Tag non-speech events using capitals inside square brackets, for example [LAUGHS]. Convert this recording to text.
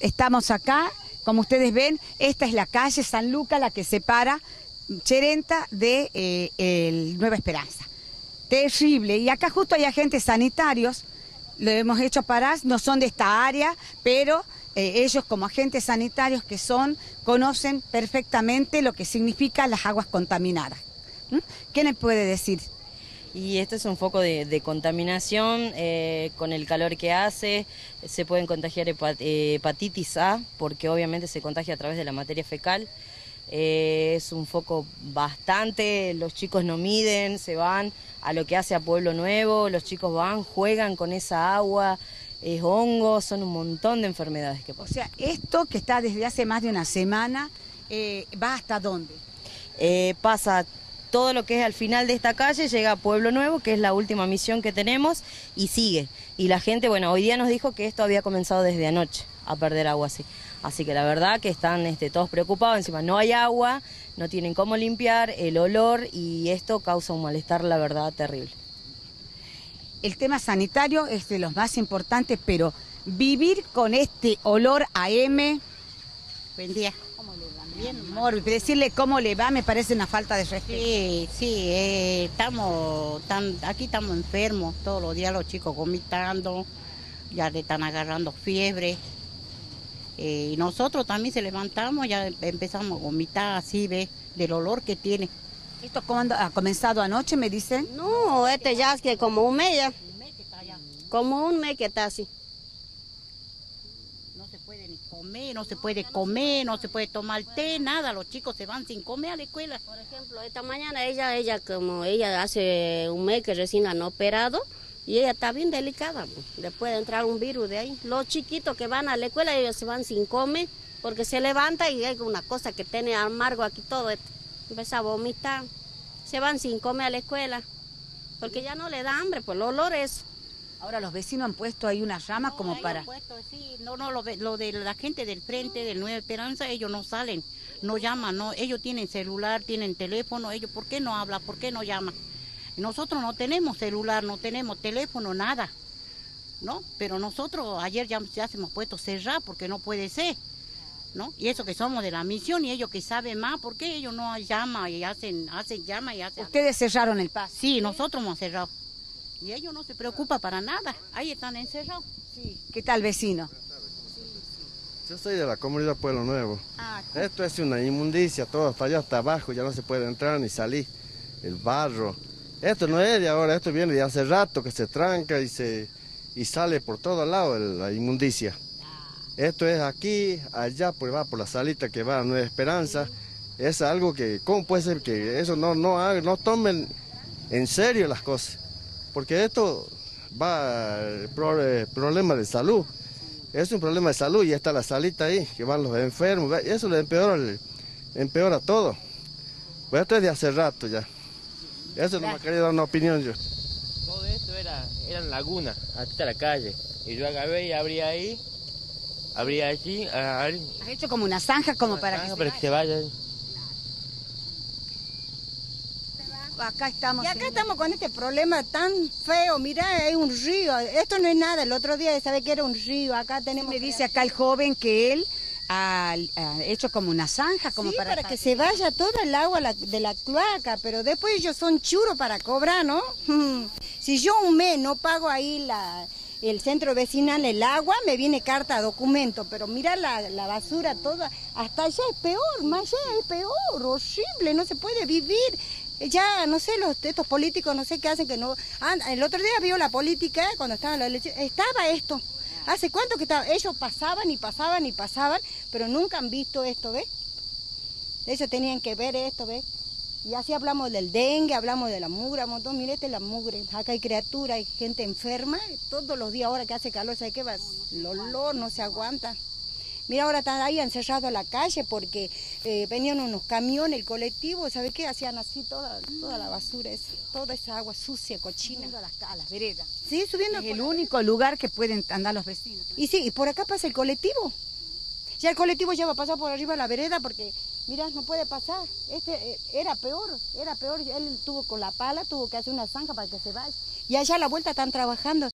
Estamos acá, como ustedes ven, esta es la calle San Luca, la que separa Cherenta de eh, Nueva Esperanza. Terrible. Y acá justo hay agentes sanitarios, lo hemos hecho parar, no son de esta área, pero eh, ellos como agentes sanitarios que son, conocen perfectamente lo que significa las aguas contaminadas. ¿Mm? ¿Qué me puede decir? Y este es un foco de, contaminación, eh, con el calor que hace, se pueden contagiar eh, hepatitis A, porque obviamente se contagia a través de la materia fecal. Eh, es un foco bastante, los chicos no miden, se van a lo que hace a Pueblo Nuevo, los chicos van, juegan con esa agua, es hongo, son un montón de enfermedades que pasan. O sea, esto que está desde hace más de una semana, ¿va hasta dónde? pasa todo lo que es al final de esta calle llega a Pueblo Nuevo, que es la última misión que tenemos, y sigue. Y la gente, bueno, hoy día nos dijo que esto había comenzado desde anoche a perder agua así. Así que la verdad que están este, todos preocupados, encima no hay agua, no tienen cómo limpiar, el olor y esto causa un malestar, la verdad, terrible. El tema sanitario es de los más importantes, pero vivir con este olor a M... Buen día bien. Decirle cómo le va me parece una falta de respeto. Sí, sí, eh, estamos, tan, aquí estamos enfermos, todos los días los chicos vomitando, ya le están agarrando fiebre. Eh, y nosotros también se levantamos, ya empezamos a vomitar así, ve, del olor que tiene. ¿Esto ha comenzado anoche, me dicen? No, este ya es que como un mes ya. Como un mes que está así puede comer, no se puede comer, no se puede tomar té, nada, los chicos se van sin comer a la escuela. Por ejemplo, esta mañana ella, ella como ella hace un mes que recién han operado y ella está bien delicada, pues, después de entrar un virus de ahí. Los chiquitos que van a la escuela, ellos se van sin comer porque se levanta y hay una cosa que tiene amargo aquí todo, empieza a vomitar, se van sin comer a la escuela porque ya no le da hambre, pues el olor es Ahora los vecinos han puesto ahí una llama como para... Puesto, sí. No, no, lo, de la gente del frente, del Nueva Esperanza, ellos no salen, no llaman, no, ellos tienen celular, tienen teléfono, ellos, ¿por qué no hablan? ¿Por qué no llaman? Nosotros no tenemos celular, no tenemos teléfono, nada, ¿no? Pero nosotros ayer ya, ya se hemos puesto cerrar porque no puede ser, ¿no? Y eso que somos de la misión y ellos que saben más, ¿por qué ellos no llaman y hacen, hacen llama y hacen... ¿Ustedes cerraron el paso? Sí, nosotros hemos cerrado. Y ellos no se preocupan para nada, ahí están encerrados. Sí. ¿Qué tal vecino? Yo soy de la comunidad Pueblo Nuevo. Ah, Esto es una inmundicia, todo hasta allá hasta abajo, ya no se puede entrar ni salir. El barro. Esto no es de ahora, esto viene de hace rato que se tranca y se y sale por todos lados la inmundicia. Ah. Esto es aquí, allá, pues va por la salita que va a Nueva Esperanza. Es algo que, ¿cómo puede ser que eso no, no, no tomen en serio las cosas? Porque esto va por eh, problema de salud. Es un problema de salud y está la salita ahí, que van los enfermos, y eso le empeora, empeora todo. Pues esto es de hace rato ya. Eso no me quería dar una opinión yo. Todo esto era, eran lagunas, hasta la calle. Y yo agarré y abrí ahí, abrí allí. ¿Has hecho como una zanja como para, que, para que se vaya? Acá estamos. Y acá estamos con este problema tan feo. Mirá, hay un río. Esto no es nada. El otro día sabe que era un río. Acá tenemos. Me dice acá el joven que él ha, hecho como una zanja, como sí, para, para que se vaya todo el agua de la cloaca, pero después ellos son churos para cobrar, ¿no? [LAUGHS] si yo un mes no pago ahí la, el centro vecinal el agua, me viene carta, documento, pero mira la, la basura toda, hasta allá es peor, más allá es peor, horrible, no se puede vivir ya no sé los estos políticos no sé qué hacen que no el otro día vio la política cuando estaba la elección estaba esto. Hace cuánto que estaba ellos pasaban y pasaban y pasaban pero nunca han visto esto ves ellos tenían que ver esto ves y así hablamos del dengue hablamos de la mugre montón. Mire la mugre. Acá hay criaturas hay gente enferma todos los días ahora que hace calor sabe qué el olor no se aguanta. Mira, ahora están ahí encerrados en la calle porque eh, venían unos camiones, el colectivo, ¿sabe qué? Hacían así toda, toda la basura, toda esa agua sucia, cochina. a las, a las veredas. Sí, subiendo. Es el único lugar que pueden andar los vecinos. Y sí, y por acá pasa el colectivo. Ya el colectivo ya va a pasar por arriba de la vereda porque, mira, no puede pasar. Este eh, era peor, era peor. Él tuvo con la pala, tuvo que hacer una zanja para que se vaya. Y allá a la vuelta están trabajando.